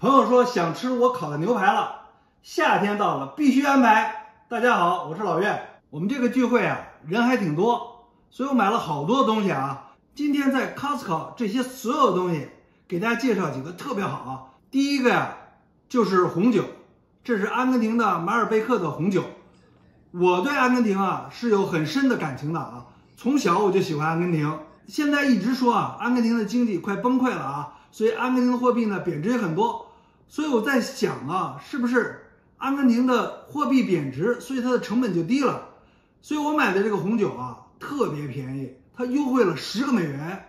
朋友说想吃我烤的牛排了，夏天到了，必须安排。大家好，我是老岳。我们这个聚会啊，人还挺多，所以我买了好多东西啊。今天在 Costco 这些所有东西，给大家介绍几个特别好啊。第一个呀，就是红酒，这是阿根廷的马尔贝克的红酒。我对阿根廷啊是有很深的感情的啊，从小我就喜欢阿根廷。现在一直说啊，阿根廷的经济快崩溃了啊，所以阿根廷的货币呢贬值也很多。所以我在想啊，是不是阿根廷的货币贬值，所以它的成本就低了？所以我买的这个红酒啊，特别便宜，它优惠了十个美元，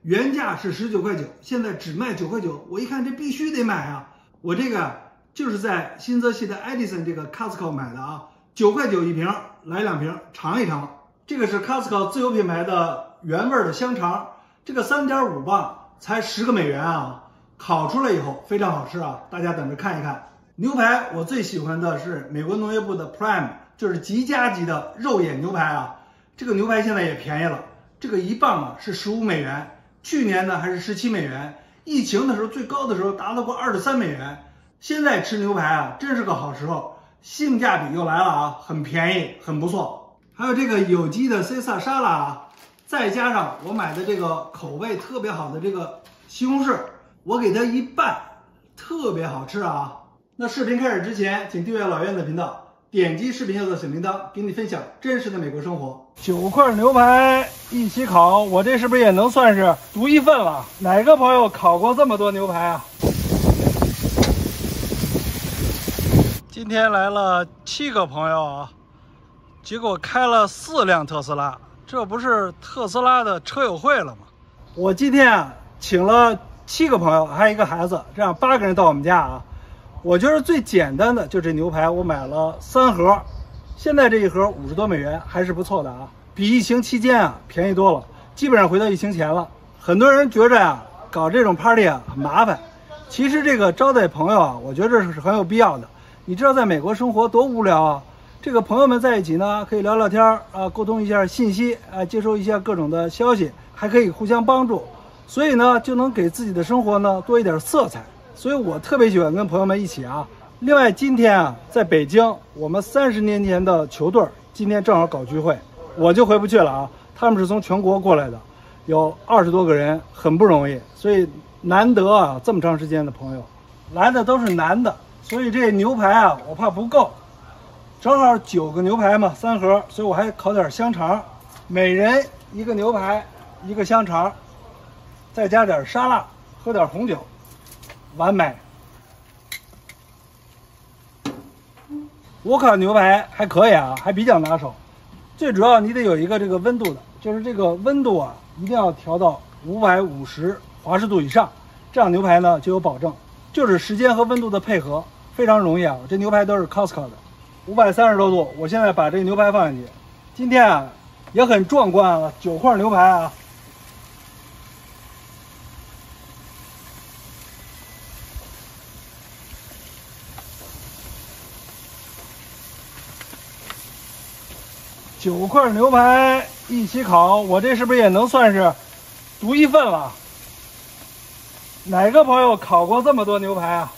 原价是十九块九，现在只卖九块九。我一看这必须得买啊！我这个就是在新泽西的 Edison 这个 Costco 买的啊，九块九一瓶，来两瓶尝一尝。这个是 Costco 自有品牌的原味的香肠，这个三点五磅才十个美元啊。烤出来以后非常好吃啊！大家等着看一看。牛排我最喜欢的是美国农业部的 Prime，就是极佳级的肉眼牛排啊。这个牛排现在也便宜了，这个一磅啊是十五美元，去年呢还是十七美元。疫情的时候最高的时候达到过二十三美元。现在吃牛排啊真是个好时候，性价比又来了啊，很便宜，很不错。还有这个有机的 C 萨沙拉啊，再加上我买的这个口味特别好的这个西红柿。我给它一拌，特别好吃啊！那视频开始之前，请订阅老院的频道，点击视频右侧小铃铛，给你分享真实的美国生活。九块牛排一起烤，我这是不是也能算是独一份了？哪个朋友烤过这么多牛排啊？今天来了七个朋友啊，结果开了四辆特斯拉，这不是特斯拉的车友会了吗？我今天啊，请了。七个朋友，还有一个孩子，这样八个人到我们家啊。我觉得最简单的就这牛排，我买了三盒，现在这一盒五十多美元，还是不错的啊，比疫情期间啊便宜多了，基本上回到疫情前了。很多人觉着呀，搞这种 party 啊很麻烦，其实这个招待朋友啊，我觉得这是很有必要的。你知道在美国生活多无聊啊，这个朋友们在一起呢，可以聊聊天啊，沟通一下信息啊，接收一下各种的消息，还可以互相帮助。所以呢，就能给自己的生活呢多一点色彩。所以我特别喜欢跟朋友们一起啊。另外，今天啊，在北京，我们三十年前的球队今天正好搞聚会，我就回不去了啊。他们是从全国过来的，有二十多个人，很不容易。所以难得啊，这么长时间的朋友，来的都是男的。所以这牛排啊，我怕不够，正好九个牛排嘛，三盒，所以我还烤点香肠，每人一个牛排，一个香肠。再加点沙拉，喝点红酒，完美。我烤牛排还可以啊，还比较拿手。最主要你得有一个这个温度的，就是这个温度啊，一定要调到五百五十华氏度以上，这样牛排呢就有保证。就是时间和温度的配合非常容易啊。这牛排都是 Costco 的，五百三十多度。我现在把这个牛排放进去，今天啊也很壮观啊，九块牛排啊。九块牛排一起烤，我这是不是也能算是独一份了？哪个朋友烤过这么多牛排啊？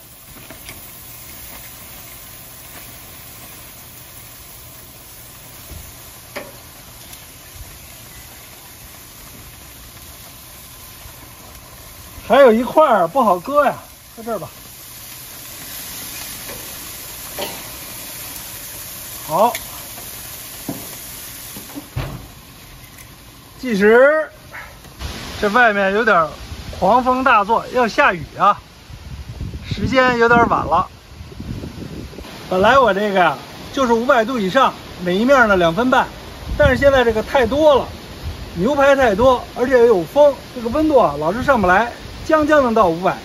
还有一块不好割呀，在这儿吧。好。计时，这外面有点狂风大作，要下雨啊！时间有点晚了。本来我这个呀就是五百度以上，每一面呢两分半，但是现在这个太多了，牛排太多，而且又有风，这个温度啊老是上不来，将将能到五百，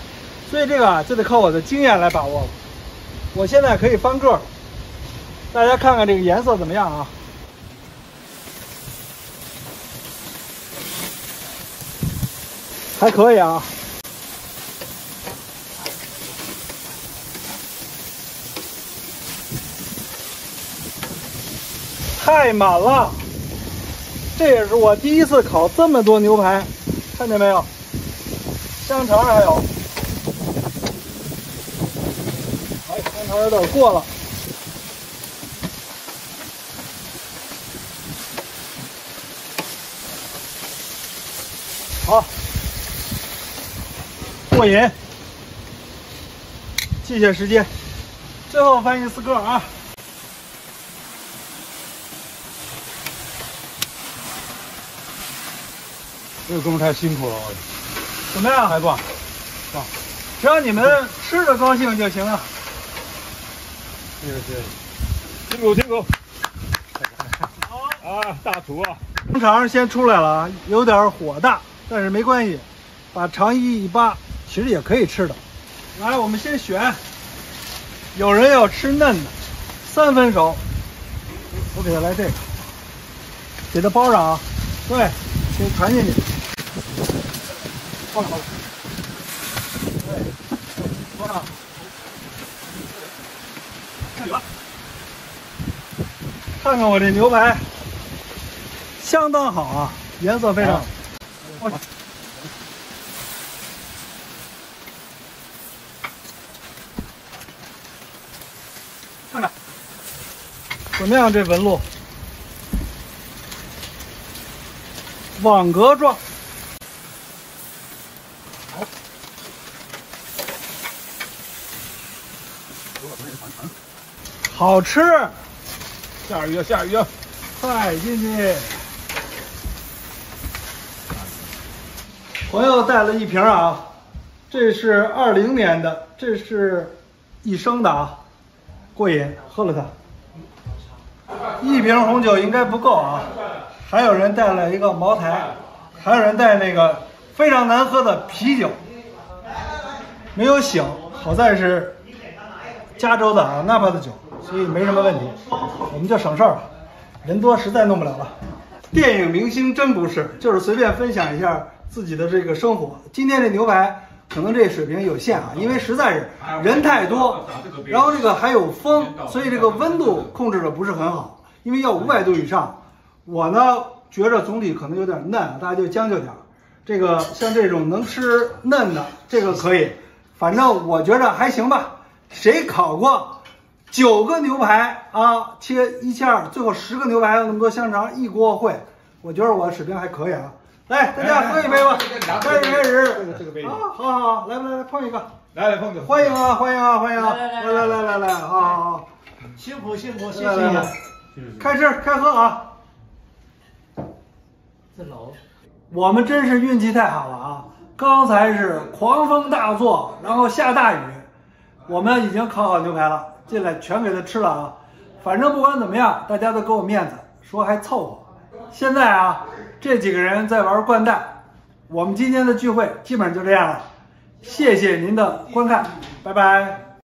所以这个啊就得靠我的经验来把握了。我现在可以翻个了，大家看看这个颜色怎么样啊？还可以啊，太满了。这也是我第一次烤这么多牛排，看见没有？香肠还有，哎，香肠有点过了。好，过瘾。记下时间，最后翻译四个啊。这个工太辛苦了，怎么样？还棒，棒！只要你们吃的高兴就行了。谢谢，辛苦辛苦。好啊，大厨啊！红肠先出来了啊，有点火大，但是没关系，把肠衣一扒，其实也可以吃的。来，我们先选。有人要吃嫩的，三分熟。我给他来这个，给他包上啊。对，给传进去。放好了。对，包上。看吧，看看我这牛排，相当好啊，颜色非常好。看看怎么样？这纹路，网格状。好吃，下雨了，下雨了，快进去。朋友带了一瓶啊，这是二零年的，这是一升的啊，过瘾，喝了它。一瓶红酒应该不够啊，还有人带了一个茅台，还有人带那个非常难喝的啤酒，没有醒，好在是加州的啊，纳帕的酒。所以没什么问题，我们就省事儿了。人多实在弄不了了。电影明星真不是，就是随便分享一下自己的这个生活。今天这牛排可能这水平有限啊，因为实在是人太多，然后这个还有风，所以这个温度控制的不是很好，因为要五百度以上。我呢觉着总体可能有点嫩，大家就将就点儿。这个像这种能吃嫩的，这个可以，反正我觉着还行吧。谁烤过？九个牛排啊，切一切二，最后十个牛排还有那么多香肠，一锅烩，我觉得我水平还可以啊。来，大家喝一杯吧，开始开始。这个杯啊，好好好，来来来，碰一个，来来碰一个，欢迎啊，欢迎啊，欢迎啊，来来来来来，好好好，辛苦辛苦，谢谢。开吃开喝啊。这老我们真是运气太好了啊！刚才是狂风大作，然后下大雨，我们已经烤好牛排了，进来全给他吃了啊！反正不管怎么样，大家都给我面子，说还凑合。现在啊，这几个人在玩掼蛋，我们今天的聚会基本上就这样了。谢谢您的观看，拜拜。